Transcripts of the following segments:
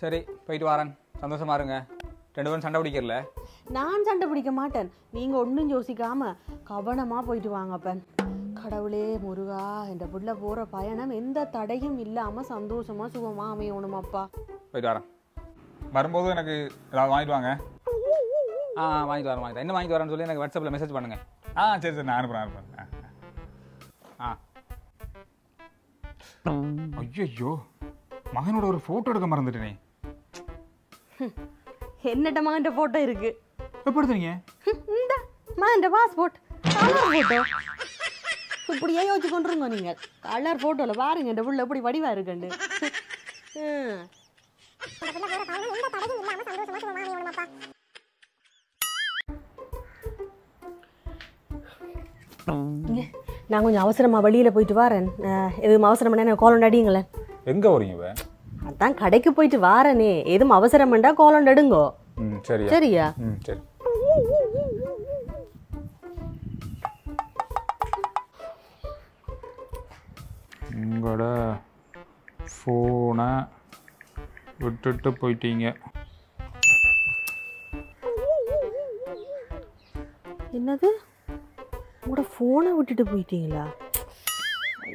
சரி போயிட்டு வரேன். சந்தோஷமா இருங்க. ரெண்டு பேரும் சண்டை பிடிக்கிறல நான் சண்டை பிடிக்க மாட்டேன். நீங்க ஒன்றும் யோசிக்காம கவனமா போயிட்டு வாங்கப்பன் கடவுளே முருகா இந்த புள்ள போற பயணம் எந்த தடையும் இல்லாம சந்தோஷமா சுகமா அமையணும் அப்பா. போயிட்டு வரேன். வரும்போது எனக்கு ஏதாவது வாங்கிட்டு வாங்க. ஆ வாங்கிட்டு வரேன் வாங்கிட்டு. என்ன வாங்கிட்டு வரேன்னு சொல்லி எனக்கு வாட்ஸ்அப்பில் மெசேஜ் பண்ணுங்க. ஆ சரி சரி நான் அனுப்புகிறேன் அனுப்புகிறேன் ஆ ஐயோ மகனோட ஒரு ஃபோட்டோ எடுக்க மறந்துட்டேனே. என்னட்ட மகன் போட்டோ இருக்கு? எப்போ எடுத்தீங்க? ஹம், இந்த மகன் பாஸ்போர்ட் கலர் போட்டோ இப்படியே யோசிச்சு கொண்டுருங்க நீங்க. கலர் போட்டோல பாருங்க இந்த புள்ள எப்படி வடிவா இருக்குண்டு நான் கொஞ்சம் அவசரமா வெளியில போயிட்டு வரேன். எதுவும் அவசரம் பண்ணா கோலம் அடிங்களேன் எங்கே வரீங்க அதான் கடைக்கு போயிட்டு வாரனே. எதுவும் அவசரம் பண்ணா கோலம் எடுங்கோ சரியா. சரி. உங்களோட ஃபோனை விட்டுட்டு போயிட்டீங்க. என்னது? உங்களோட ஃபோனை விட்டுட்டு போயிட்டீங்களா?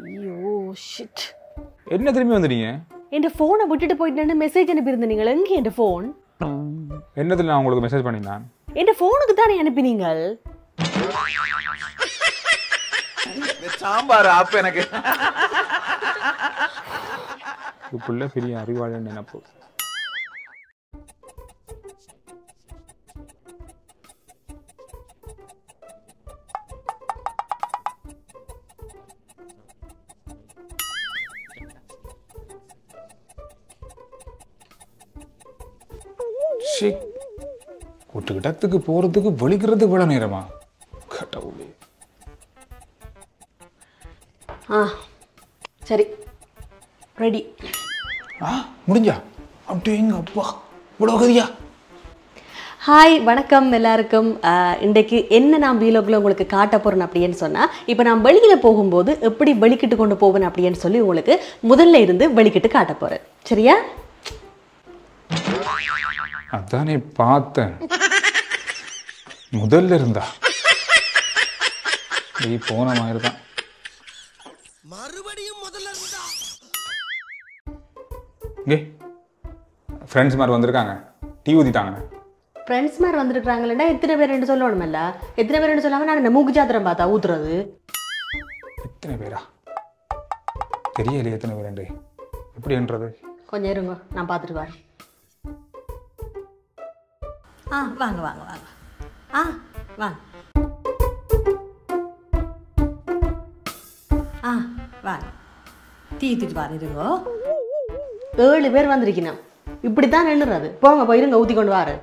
ஐயோ ஷிட் என்ன திரும்பி வந்துட்டீங்க? என் ஃபோனை விட்டுட்டு போயிட்டேன்னு மெசேஜ் அனுப்பியிருந்தீங்களா எங்கே என் ஃபோன் என்னத்தில் நான் உங்களுக்கு மெசேஜ் பண்ணியிருந்தேன் என் ஃபோனுக்கு தானே அனுப்பினீங்கள்? சாம்பார் ஆப்பு எனக்கு. இப்படில பெரிய அறிவாளன் நினைப்பு. ஷே ஒரு இடத்துக்கு போறதுக்கு வலிக்கிறது விட நேரமா? கடவுளே. ஆ சரி. ரெடி. ஆ முடிஞ்சா? அப்படிங்க அப்பா. இவ்வளோ கதியா? ஹாய் வணக்கம் எல்லாருக்கும். இன்றைக்கு என்ன நான் வீலோக்கில் உங்களுக்கு காட்ட போகிறேன் அப்படின்னு சொன்னால் இப்போ நான் வெளியில் போகும்போது எப்படி வெளிக்கிட்டு கொண்டு போவேன் அப்படின்னு சொல்லி உங்களுக்கு முதல்ல இருந்து வெளிக்கிட்டு காட்ட போகிறேன் சரியா? அதானே பார்த்தேன். முதல்ல இருந்தா நீ போன மாதிரி தான் மறுபடியும் முதல்ல இருந்தா இங்கே ஃப்ரெண்ட்ஸ் மாதிரி வந்திருக்காங்க. டீ ஊற்றிட்டாங்க ஃப்ரெண்ட்ஸ் மாதிரி வந்துருக்குறாங்களா எத்தனை பேர் சொல்லணுமல்ல? எத்தனை பேர் சொல்லாமல் நான் மூக்கு ஜாத்திரம் பார்த்தா ஊத்துறது? எத்தனை பேரா? தெரியலையே எத்தனை பேருண்டு எப்படின்றது கொஞ்சம் இருங்க நான் பார்த்துட்டு வரேன். ஆ வாங்க வாங்க வாங்க. ஆ வாங்க. ஆ வாங்க. டீ வாங்க இருங்கோ. ஏழு பேர் வந்திருக்கணும் இப்படித்தான் நின்றுறது போங்க போய் இருங்க ஊற்றி கொண்டு வாரு.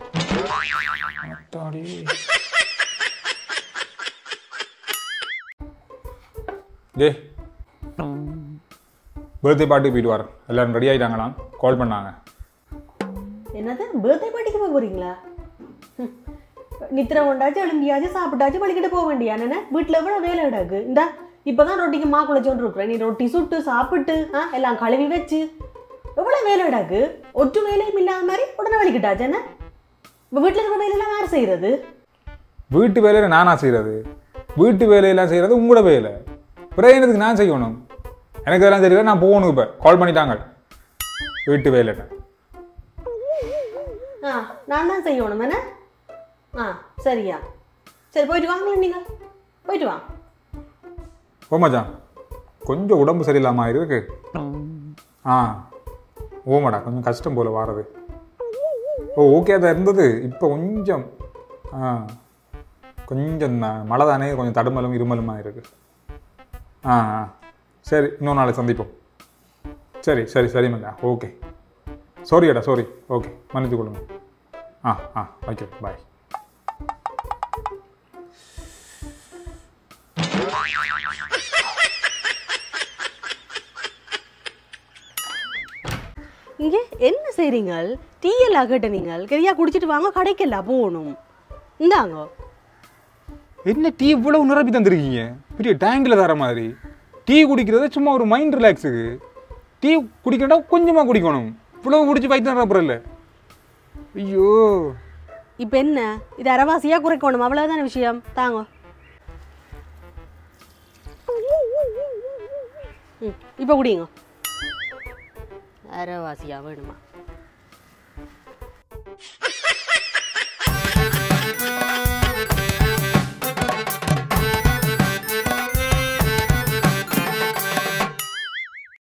டேய் பர்த்டே பார்ட்டி போயிட்டு வரேன். எல்லாரும் ரெடி ஆயிட்டாங்களாம்? கால் பண்ணாங்க. என்னது? பர்த்டே பார்ட்டிக்கு போக போறீங்களா? ஹம். நித்திரை உண்டாச்சு எழும்பியாச்சு சாப்பிட்டாச்சு வலிக்கிட்டு போக வேண்டியா என்ன வீட்டில் எவ்வளோ வேலை கிடக்கு இந்த இப்போதான் ரொட்டிக்கு மா குழைச்சோன்னு இருக்கிறேன் நீ ரொட்டி சுட்டு சாப்பிட்டு ஆ எல்லாம் கழுவி வச்சு எவ்வளோ வேலை கிடக்கு ஒற்று வேலையும் இல்லாத மாதிரி உடனே வலிக்கிட்டாச்சு என்ன இப்போ வீட்டில் இருக்கிற வேலையெல்லாம் யார் செய்கிறது வீட்டு வேலையில நானா செய்யறது வீட்டு வேலையெல்லாம் செய்யறது உங்களோட வேலை பிரயோஜனத்துக்கு நான் செய்யணும் எனக்கு இதெல்லாம் தெரியல நான் போகணும் இப்போ கால் பண்ணிட்டாங்க வீட்டு வேலைன்னு ஆ நான் தான் செய்யணும் என்ன ஆ சரியா சரி போயிட்டு வாங்களேன் நீங்கள் போயிட்டு வா ஓ மச்சான் கொஞ்சம் உடம்பு சரியில்லாம இருக்கு ஆ ஓமாடா கொஞ்சம் கஷ்டம் போல வாரது ஓ ஓகே தான் இருந்தது இப்போ கொஞ்சம் ஆ கொஞ்சம் மழை தானே கொஞ்சம் தடுமலும் இருமலுமா இருக்கு ஆ ஆ சரி இன்னொரு நாளைக்கு சந்திப்போம் சரி சரி சரி மச்சான் ஓகே சாரிடா சாரி ஓகே மன்னித்து கொள்ளுங்க ஆ ஆ ஓகே பாய் இங்கே என்ன செய்றீங்க டீ எல்லாம் கேட்ட நீங்கள் கரியா குடிச்சிட்டு வாங்க கடைக்கெல்லாம் போகணும். இந்தாங்க. என்ன டீ இவ்வளவு நிரப்பி தந்திருக்கீங்க? பெரிய டேங்கில் தர மாதிரி. டீ குடிக்கிறது சும்மா ஒரு மைண்ட் ரிலாக்ஸுக்கு டீ குடிக்கணும்னா கொஞ்சமாக குடிக்கணும். இவ்வளவு குடிச்சு வைத்தியம் அப்புறம் இல்லை. ஐயோ. இப்போ என்ன? இது அரைவாசியா குறைக்கணும். அவ்வளவுதான விஷயம்? தாங்க. ம் இப்போ குடிங்க அரைவாசியா வேணுமா